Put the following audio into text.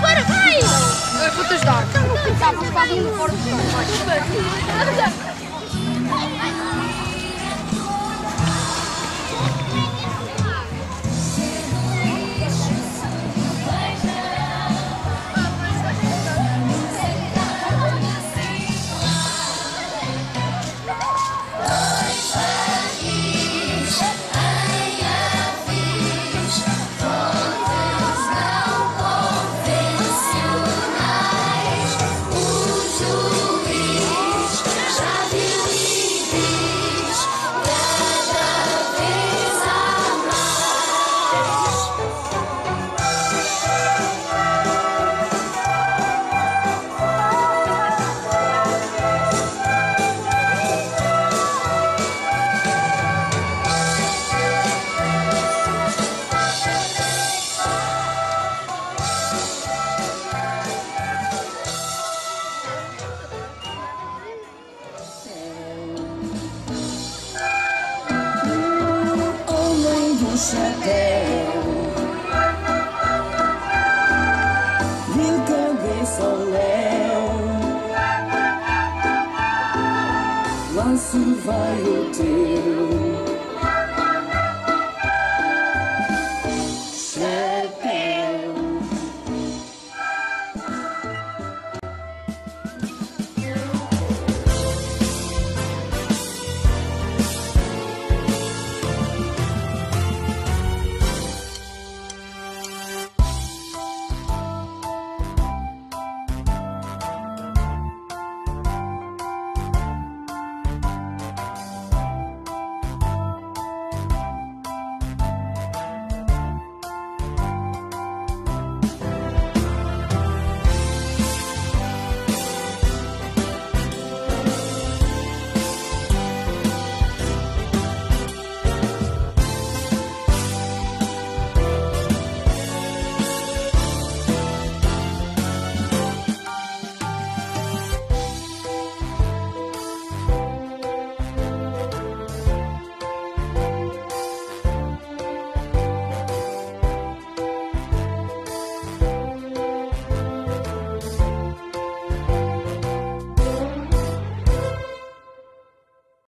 Bora, vai! Eu vou-te ajudar. Tá, vamos ficar ali fora do chão. homem do chapéu ao léu Lá se vai o teu